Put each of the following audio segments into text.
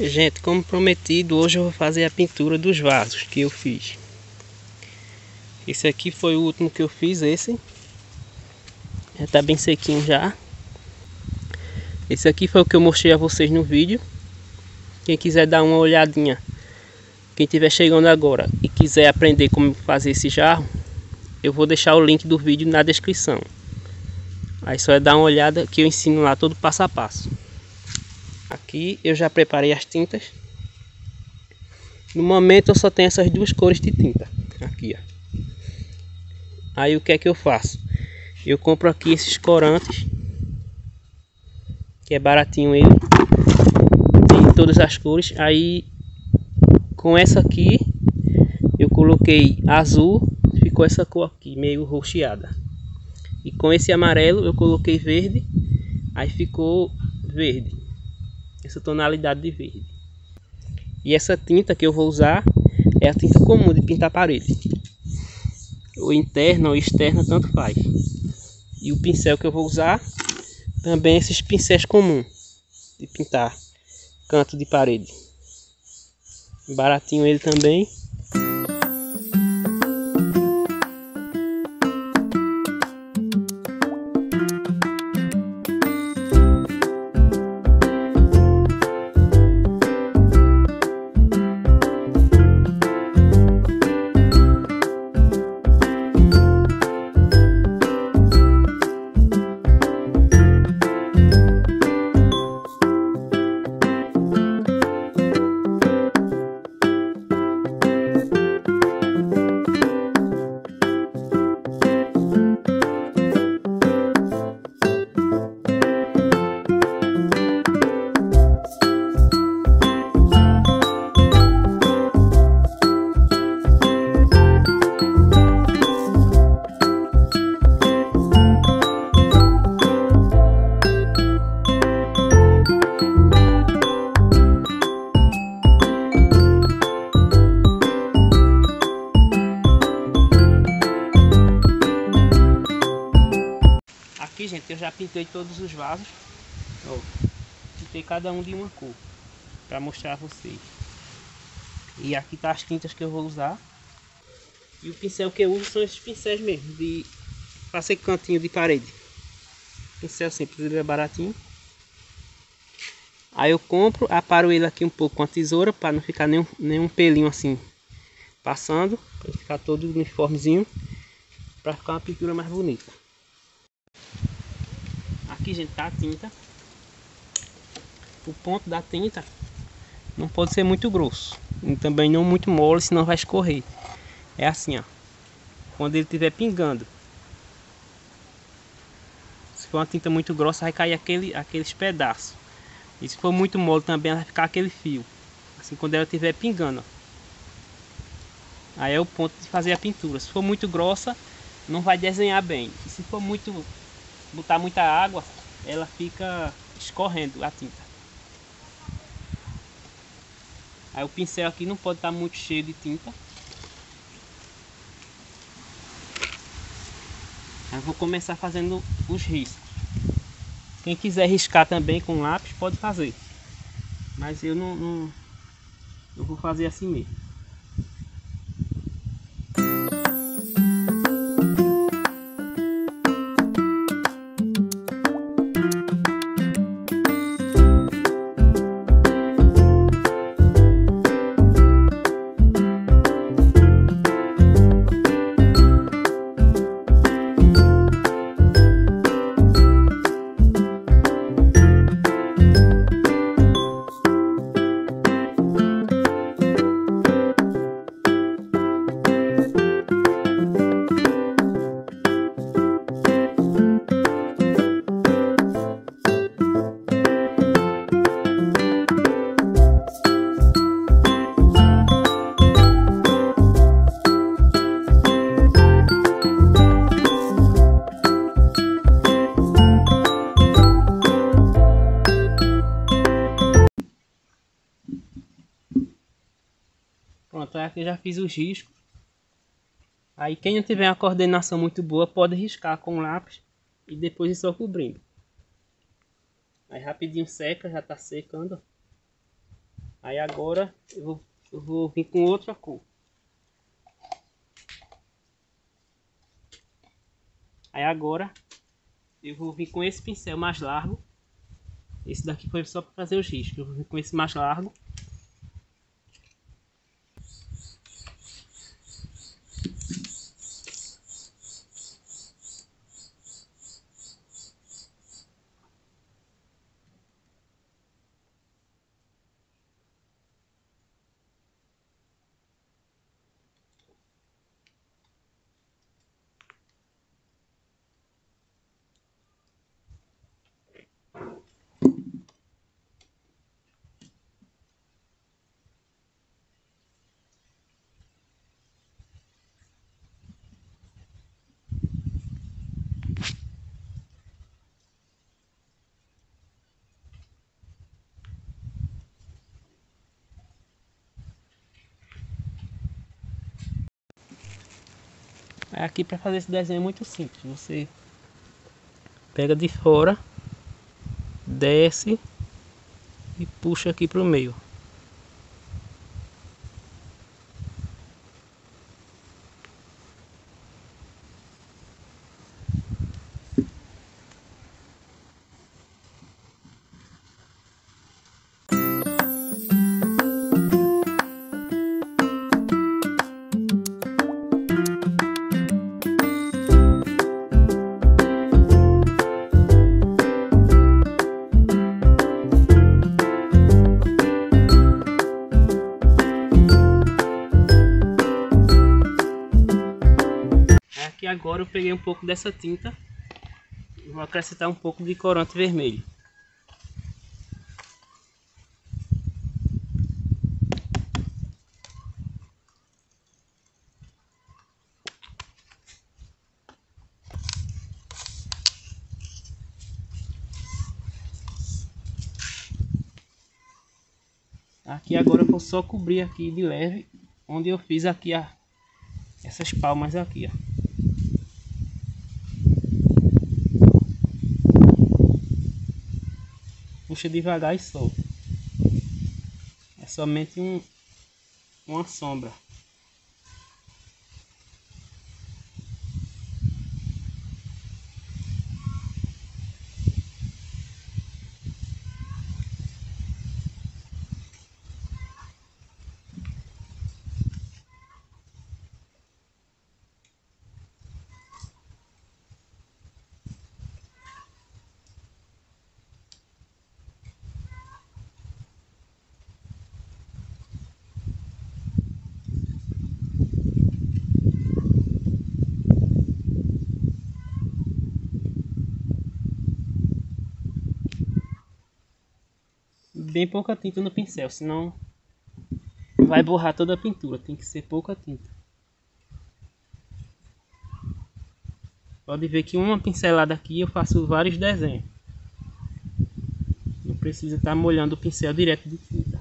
Gente, como prometido, hoje eu vou fazer a pintura dos vasos que eu fiz. Esse aqui foi o último que eu fiz, esse. Já tá bem sequinho já. Esse aqui foi o que eu mostrei a vocês no vídeo. Quem quiser dar uma olhadinha, quem estiver chegando agora e quiser aprender como fazer esse jarro, eu vou deixar o link do vídeo na descrição. Aí só é dar uma olhada que eu ensino lá todo passo a passo. Aqui eu já preparei as tintas. No momento eu só tenho essas duas cores de tinta. Aqui, ó. Aí o que é que eu faço? Eu compro aqui esses corantes. Que é baratinho ele. Tem todas as cores. Aí com essa aqui eu coloquei azul. Ficou essa cor aqui, meio roxeada. E com esse amarelo eu coloquei verde. Aí ficou verde essa tonalidade de verde. E essa tinta que eu vou usar é a tinta comum de pintar parede. Ou interna ou externa, tanto faz. E o pincel que eu vou usar também esses pincéis comuns de pintar canto de parede. Baratinho ele também. Pintei todos os vasos. Ó, pintei cada um de uma cor. Para mostrar a vocês. E aqui tá as tintas que eu vou usar. E o pincel que eu uso são esses pincéis mesmo. De fazer cantinho de parede. Pincel simples, ele é baratinho. Aí eu compro, aparo ele aqui um pouco com a tesoura. Para não ficar nenhum, nenhum pelinho assim passando. Para ficar todo uniformezinho. Para ficar uma pintura mais bonita aqui, gente, tá a tinta. O ponto da tinta não pode ser muito grosso. E também não muito mole, senão vai escorrer. É assim, ó. Quando ele estiver pingando. Se for uma tinta muito grossa, vai cair aquele, aqueles pedaços. E se for muito mole também, vai ficar aquele fio. Assim, quando ela estiver pingando, ó. Aí é o ponto de fazer a pintura. Se for muito grossa, não vai desenhar bem. E se for muito botar muita água, ela fica escorrendo a tinta. Aí o pincel aqui não pode estar muito cheio de tinta. Eu vou começar fazendo os riscos. Quem quiser riscar também com lápis pode fazer. Mas eu não, não eu vou fazer assim mesmo. Pronto, aqui já fiz os riscos. Aí quem não tiver uma coordenação muito boa pode riscar com lápis e depois ir só cobrindo. Aí rapidinho seca, já tá secando. Aí agora eu vou, eu vou vir com outra cor. Aí agora eu vou vir com esse pincel mais largo. Esse daqui foi só para fazer os riscos. Eu vou vir com esse mais largo. Aqui para fazer esse desenho é muito simples. Você pega de fora, desce e puxa aqui para o meio. Agora eu peguei um pouco dessa tinta e vou acrescentar um pouco de corante vermelho. Aqui agora eu vou só cobrir aqui de leve, onde eu fiz aqui a, essas palmas aqui, ó. Puxa devagar e solta. É somente um, uma sombra. Bem pouca tinta no pincel, senão vai borrar toda a pintura. Tem que ser pouca tinta. Pode ver que uma pincelada aqui eu faço vários desenhos. Não precisa estar molhando o pincel direto de tinta.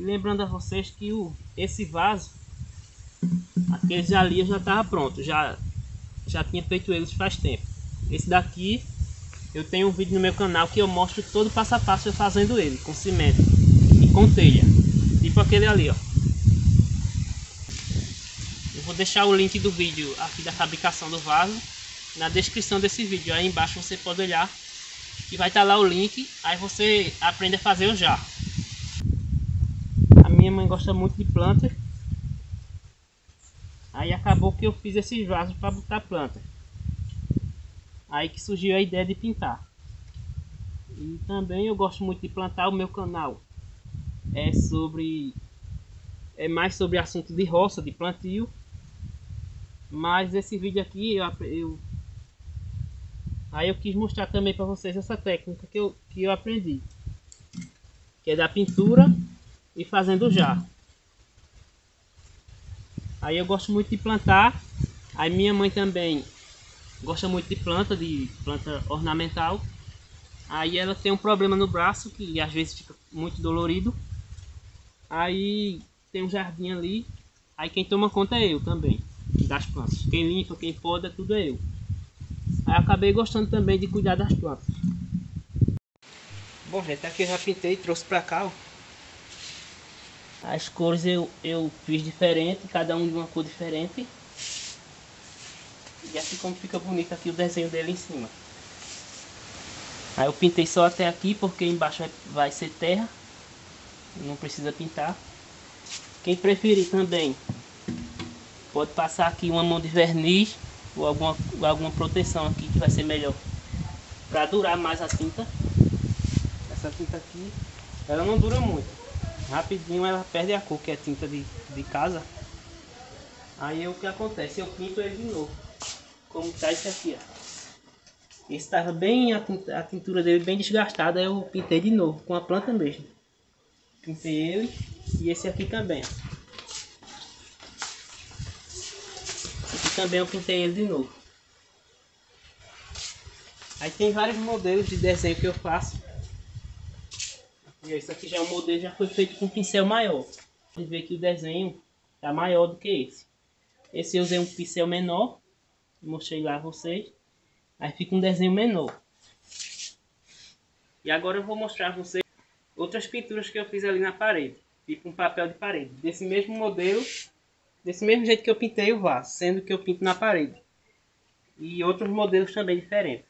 Lembrando a vocês que o, esse vaso, aqueles ali já estava pronto, já, já tinha feito eles faz tempo. Esse daqui, eu tenho um vídeo no meu canal que eu mostro todo passo a passo eu fazendo ele, com cimento e com telha. Tipo aquele ali, ó. Eu vou deixar o link do vídeo aqui da fabricação do vaso na descrição desse vídeo. Aí embaixo você pode olhar que vai estar tá lá o link. Aí você aprende a fazer o jarro. Minha mãe gosta muito de planta. Aí acabou que eu fiz esses vasos para botar planta. Aí que surgiu a ideia de pintar. E também eu gosto muito de plantar o meu canal. É sobre é mais sobre assunto de roça, de plantio. Mas esse vídeo aqui eu, eu Aí eu quis mostrar também para vocês essa técnica que eu, que eu aprendi. Que é da pintura e fazendo jarro. Aí eu gosto muito de plantar. Aí minha mãe também gosta muito de planta, de planta ornamental. Aí ela tem um problema no braço que às vezes fica muito dolorido. Aí tem um jardim ali. Aí quem toma conta é eu também, das plantas. Quem limpa, quem poda, tudo é eu. Aí acabei gostando também de cuidar das plantas. Bom gente, aqui eu já pintei e trouxe pra cá, ó. As cores eu, eu fiz diferente, cada um de uma cor diferente. E assim como fica bonito aqui o desenho dele em cima. Aí eu pintei só até aqui porque embaixo vai ser terra. Não precisa pintar. Quem preferir também pode passar aqui uma mão de verniz ou alguma, alguma proteção aqui que vai ser melhor para durar mais a tinta essa tinta aqui ela não dura muito rapidinho ela perde a cor que é tinta de, de casa aí o que acontece eu pinto ele de novo como tá esse aqui ó esse estava bem a, tinta, a tintura dele bem desgastada eu pintei de novo com a planta mesmo pintei ele e esse aqui também ó. também eu pintei ele de novo. Aí tem vários modelos de desenho que eu faço. E esse aqui já é um modelo já foi feito com pincel maior. Você vê que o desenho está maior do que esse. Esse eu usei um pincel menor. Mostrei lá a vocês. Aí fica um desenho menor. E agora eu vou mostrar a vocês outras pinturas que eu fiz ali na parede. Tipo um papel de parede. Desse mesmo modelo Desse mesmo jeito que eu pintei o vaso, sendo que eu pinto na parede. E outros modelos também diferentes.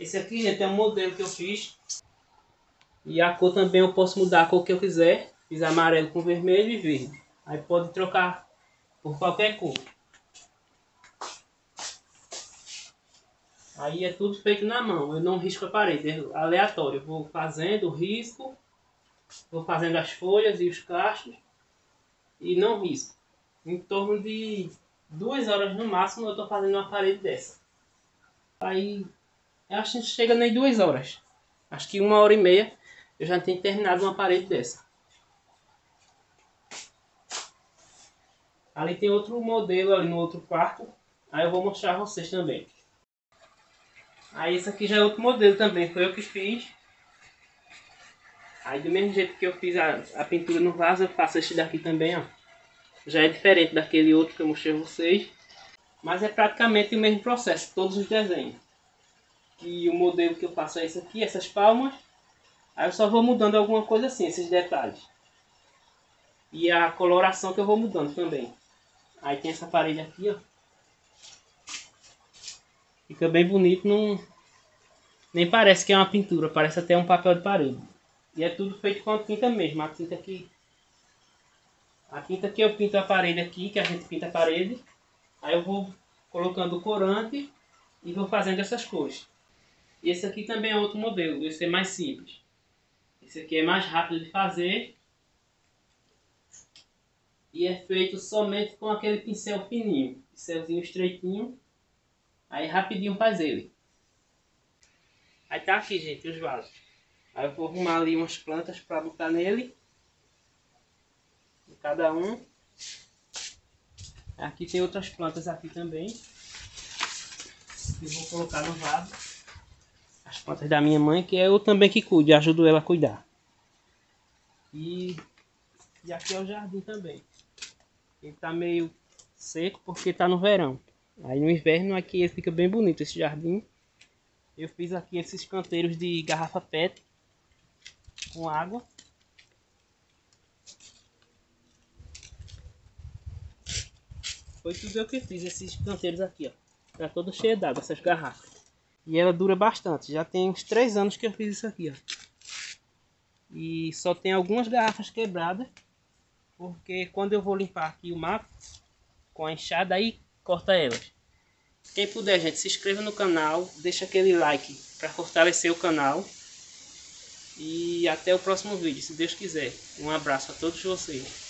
Esse aqui, gente, é um modelo que eu fiz. E a cor também eu posso mudar a cor que eu quiser. Fiz amarelo com vermelho e verde. Aí pode trocar por qualquer cor. Aí é tudo feito na mão. Eu não risco a parede, é aleatório. Eu vou fazendo, risco Vou fazendo as folhas e os cachos e não risco. Em torno de duas horas no máximo eu estou fazendo uma parede dessa. Aí eu acho que chega nem duas horas. Acho que uma hora e meia eu já tenho terminado uma parede dessa. Ali tem outro modelo ali no outro quarto. Aí eu vou mostrar a vocês também. Aí esse aqui já é outro modelo também. Foi eu que fiz. Aí do mesmo jeito que eu fiz a, a pintura no vaso, eu faço este daqui também, ó. Já é diferente daquele outro que eu mostrei a vocês. Mas é praticamente o mesmo processo, todos os desenhos. E o modelo que eu faço é esse aqui, essas palmas. Aí eu só vou mudando alguma coisa assim, esses detalhes. E a coloração que eu vou mudando também. Aí tem essa parede aqui, ó. Fica bem bonito, não... Nem parece que é uma pintura, parece até um papel de parede. E é tudo feito com a tinta mesmo. A tinta que. A tinta que eu pinto a parede aqui, que a gente pinta a parede. Aí eu vou colocando o corante e vou fazendo essas cores. E esse aqui também é outro modelo. Esse é mais simples. Esse aqui é mais rápido de fazer. E é feito somente com aquele pincel fininho. Pincelzinho estreitinho. Aí rapidinho faz ele. Aí tá aqui, gente, os vasos. Aí eu vou arrumar ali umas plantas para botar nele. Cada um. Aqui tem outras plantas aqui também. Que vou colocar no vaso. As plantas da minha mãe, que é eu também que cuido, ajudo ela a cuidar. E, e aqui é o jardim também. Ele tá meio seco porque tá no verão. Aí no inverno aqui ele fica bem bonito esse jardim. Eu fiz aqui esses canteiros de garrafa PET com água. Foi tudo eu que fiz esses canteiros aqui, ó. Tá todo cheio d'água, essas garrafas. E ela dura bastante. Já tem uns 3 anos que eu fiz isso aqui, ó. E só tem algumas garrafas quebradas. Porque quando eu vou limpar aqui o mato com a enxada, aí corta elas. Quem puder, gente, se inscreva no canal, deixa aquele like para fortalecer o canal. E até o próximo vídeo, se Deus quiser. Um abraço a todos vocês.